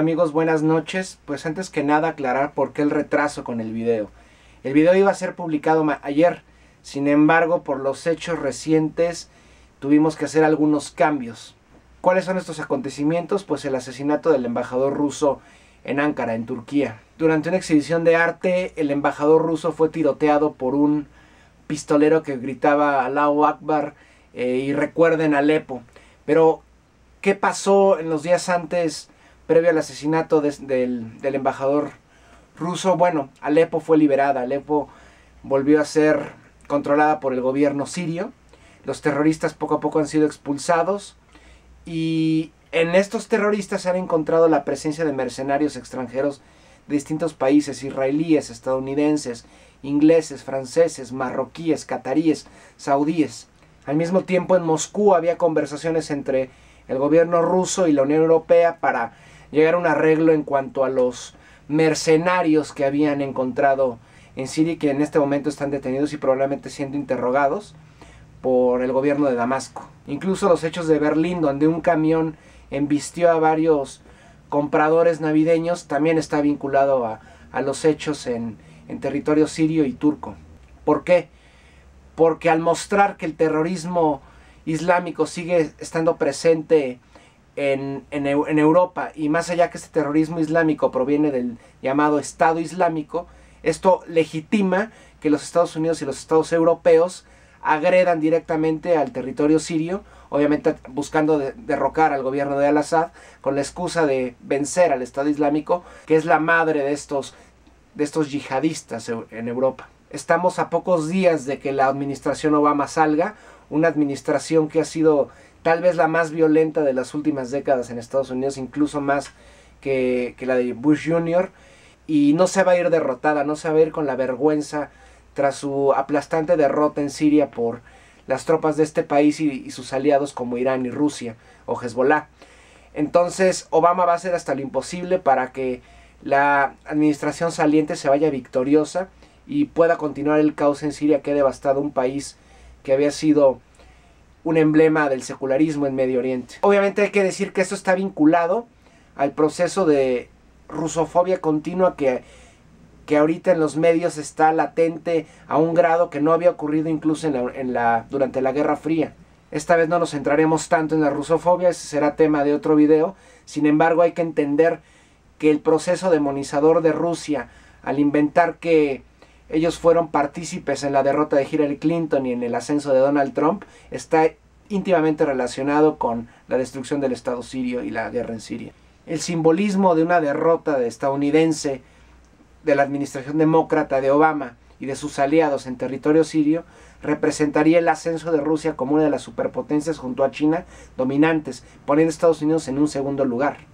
Amigos, buenas noches. Pues antes que nada aclarar por qué el retraso con el video. El video iba a ser publicado ayer, sin embargo por los hechos recientes tuvimos que hacer algunos cambios. ¿Cuáles son estos acontecimientos? Pues el asesinato del embajador ruso en Ankara, en Turquía. Durante una exhibición de arte, el embajador ruso fue tiroteado por un pistolero que gritaba Allahu Akbar eh, y recuerden Alepo. Pero, ¿qué pasó en los días antes, previo al asesinato del, del embajador ruso? Bueno, Alepo fue liberada, Alepo volvió a ser controlada por el gobierno sirio. Los terroristas poco a poco han sido expulsados y en estos terroristas se han encontrado la presencia de mercenarios extranjeros de distintos países, israelíes, estadounidenses, ingleses, franceses, marroquíes, cataríes, saudíes. Al mismo tiempo en Moscú había conversaciones entre el gobierno ruso y la Unión Europea para llegar a un arreglo en cuanto a los mercenarios que habían encontrado en Siria y que en este momento están detenidos y probablemente siendo interrogados por el gobierno de Damasco. Incluso los hechos de Berlín, donde un camión embistió a varios compradores navideños, también está vinculado a, los hechos en, territorio sirio y turco. ¿Por qué? Porque al mostrar que el terrorismo islámico sigue estando presente en, en, Europa y más allá que este terrorismo islámico proviene del llamado Estado Islámico, esto legitima que los Estados Unidos y los Estados europeos agredan directamente al territorio sirio, obviamente buscando derrocar al gobierno de Al-Assad con la excusa de vencer al Estado Islámico, que es la madre de estos, de estos yihadistas en Europa. Estamos a pocos días de que la administración Obama salga, una administración que ha sido tal vez la más violenta de las últimas décadas en Estados Unidos, incluso más que, la de Bush Jr., y no se va a ir derrotada, no se va a ir con la vergüenza tras su aplastante derrota en Siria por las tropas de este país y, sus aliados como Irán y Rusia o Hezbollah. Entonces Obama va a hacer hasta lo imposible para que la administración saliente se vaya victoriosa y pueda continuar el caos en Siria que ha devastado un país que había sido un emblema del secularismo en Medio Oriente. Obviamente hay que decir que esto está vinculado al proceso de rusofobia continua que que ahorita en los medios está latente a un grado que no había ocurrido incluso en la, durante la Guerra Fría. Esta vez no nos centraremos tanto en la rusofobia, ese será tema de otro video. Sin embargo, hay que entender que el proceso demonizador de Rusia, al inventar que ellos fueron partícipes en la derrota de Hillary Clinton y en el ascenso de Donald Trump, está íntimamente relacionado con la destrucción del Estado sirio y la guerra en Siria. El simbolismo de una derrota de estadounidense de la administración demócrata de Obama y de sus aliados en territorio sirio representaría el ascenso de Rusia como una de las superpotencias junto a China dominantes, poniendo a Estados Unidos en un segundo lugar.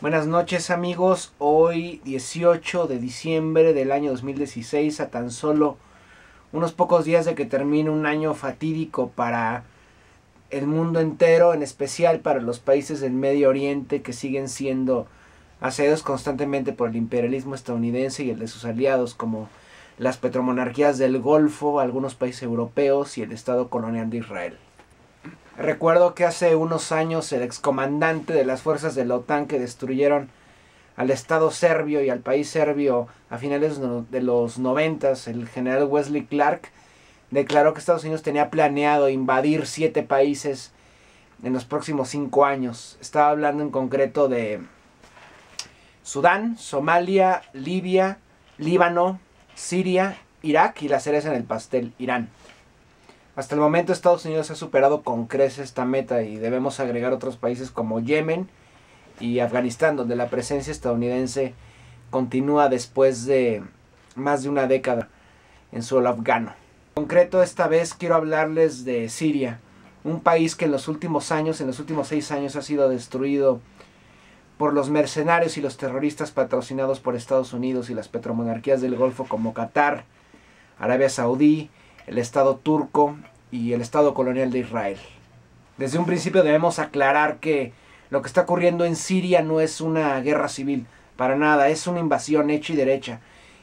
Buenas noches amigos, hoy 18 de diciembre del año 2016, a tan solo unos pocos días de que termine un año fatídico para el mundo entero, en especial para los países del Medio Oriente que siguen siendo asediados constantemente por el imperialismo estadounidense y el de sus aliados como las petromonarquías del Golfo, algunos países europeos y el Estado colonial de Israel. Recuerdo que hace unos años el excomandante de las fuerzas de la OTAN que destruyeron al Estado serbio y al país serbio a finales de los noventas, el general Wesley Clark, declaró que Estados Unidos tenía planeado invadir siete países en los próximos cinco años. Estaba hablando en concreto de Sudán, Somalia, Libia, Líbano, Siria, Irak y la cereza en el pastel, Irán. Hasta el momento Estados Unidos ha superado con creces esta meta y debemos agregar otros países como Yemen y Afganistán, donde la presencia estadounidense continúa después de más de una década en suelo afgano. Concreto esta vez quiero hablarles de Siria, un país que en los últimos años, en los últimos seis años ha sido destruido por los mercenarios y los terroristas patrocinados por Estados Unidos y las petromonarquías del Golfo como Qatar, Arabia Saudí, el Estado turco y el Estado colonial de Israel. Desde un principio debemos aclarar que lo que está ocurriendo en Siria no es una guerra civil, para nada, es una invasión hecha y derecha.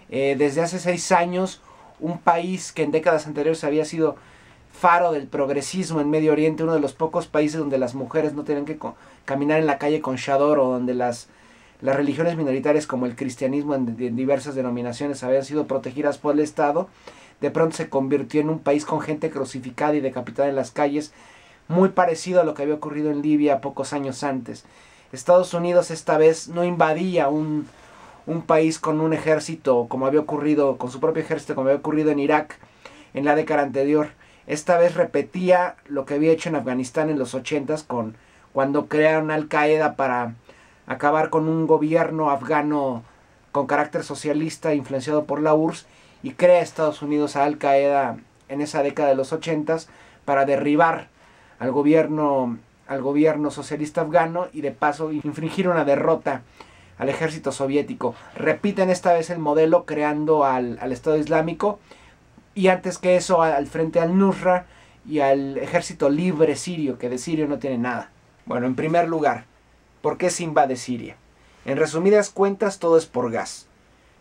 Eh, desde hace seis años un país que en décadas anteriores había sido faro del progresismo en Medio Oriente, uno de los pocos países donde las mujeres no tienen que caminar en la calle con chador o donde las, religiones minoritarias como el cristianismo en diversas denominaciones habían sido protegidas por el Estado, de pronto se convirtió en un país con gente crucificada y decapitada en las calles, muy parecido a lo que había ocurrido en Libia pocos años antes. Estados Unidos esta vez no invadía un, un país con un ejército como había ocurrido, con su propio ejército como había ocurrido en Irak en la década anterior, esta vez repetía lo que había hecho en Afganistán en los 80 con cuando crearon Al Qaeda para acabar con un gobierno afgano con carácter socialista influenciado por la URSS y crea Estados Unidos a Al Qaeda en esa década de los 80 para derribar al gobierno al gobierno socialista afgano y de paso infringir una derrota al ejército soviético. Repiten esta vez el modelo creando al, al Estado Islámico y antes que eso al frente al Nusra y al ejército libre sirio, que de sirio no tiene nada. Bueno, en primer lugar, ¿por qué se invade Siria? En resumidas cuentas, todo es por gas.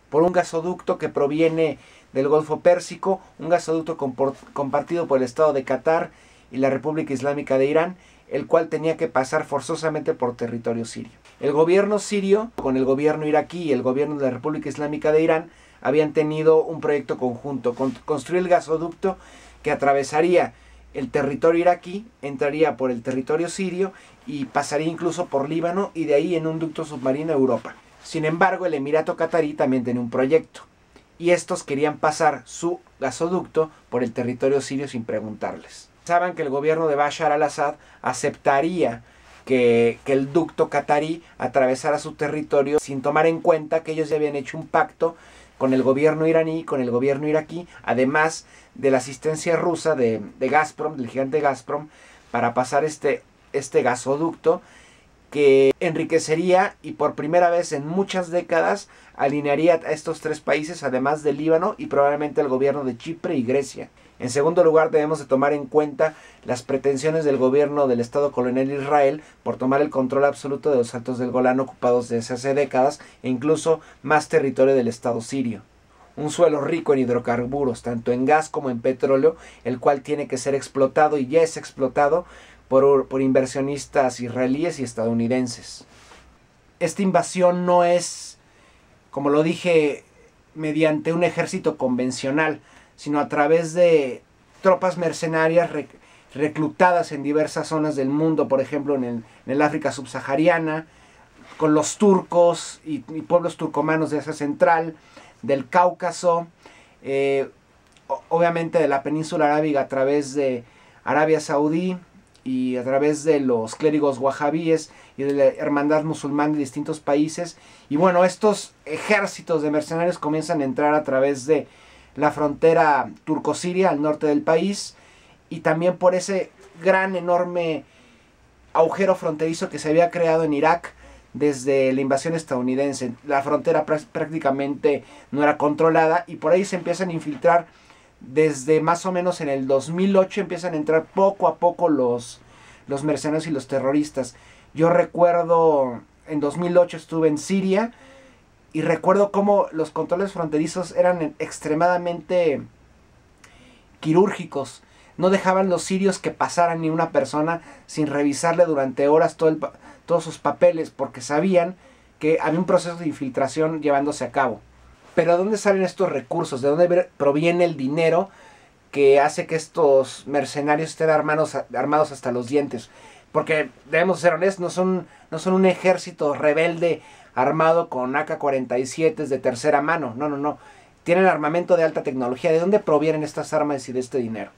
Por un gasoducto que proviene del Golfo Pérsico, un gasoducto compartido por el Estado de Qatar y la República Islámica de Irán, el cual tenía que pasar forzosamente por territorio sirio. El gobierno sirio, con el gobierno iraquí y el gobierno de la República Islámica de Irán, habían tenido un proyecto conjunto, construir el gasoducto que atravesaría el territorio iraquí, entraría por el territorio sirio y pasaría incluso por Líbano y de ahí en un ducto submarino a Europa. Sin embargo, el Emirato Qatarí también tenía un proyecto y estos querían pasar su gasoducto por el territorio sirio sin preguntarles. Saben que el gobierno de Bashar al-Assad aceptaría que, que, el ducto qatarí atravesara su territorio sin tomar en cuenta que ellos ya habían hecho un pacto con el gobierno iraní, con el gobierno iraquí, además de la asistencia rusa de, de Gazprom, del gigante Gazprom, para pasar este, este gasoducto que enriquecería y por primera vez en muchas décadas alinearía a estos tres países, además del Líbano y probablemente al gobierno de Chipre y Grecia. En segundo lugar, debemos de tomar en cuenta las pretensiones del gobierno del Estado colonial Israel por tomar el control absoluto de los altos del Golán ocupados desde hace décadas e incluso más territorio del Estado sirio. Un suelo rico en hidrocarburos, tanto en gas como en petróleo, el cual tiene que ser explotado y ya es explotado por, por inversionistas israelíes y estadounidenses. Esta invasión no es, como lo dije, mediante un ejército convencional, sino a través de tropas mercenarias reclutadas en diversas zonas del mundo, por ejemplo en el, África subsahariana, con los turcos y, pueblos turcomanos de Asia Central, del Cáucaso, eh, obviamente de la península arábiga a través de Arabia Saudí y a través de los clérigos wahabíes y de la hermandad musulmana de distintos países. Y bueno, estos ejércitos de mercenarios comienzan a entrar a través de la frontera turco-siria al norte del país y también por ese gran, enorme agujero fronterizo que se había creado en Irak desde la invasión estadounidense. La frontera prácticamente no era controlada y por ahí se empiezan a infiltrar desde más o menos en el 2008 empiezan a entrar poco a poco los, los mercenarios y los terroristas. Yo recuerdo en 2008 estuve en Siria y recuerdo cómo los controles fronterizos eran extremadamente quirúrgicos. No dejaban los sirios que pasaran ni una persona sin revisarle durante horas todo todos sus papeles porque sabían que había un proceso de infiltración llevándose a cabo. Pero ¿de dónde salen estos recursos? ¿De dónde proviene el dinero que hace que estos mercenarios estén armados, hasta los dientes? Porque debemos ser honestos, no son, no son un ejército rebelde armado con AK-47 de tercera mano. No, no, no. Tienen armamento de alta tecnología. ¿De dónde provienen estas armas y de este dinero?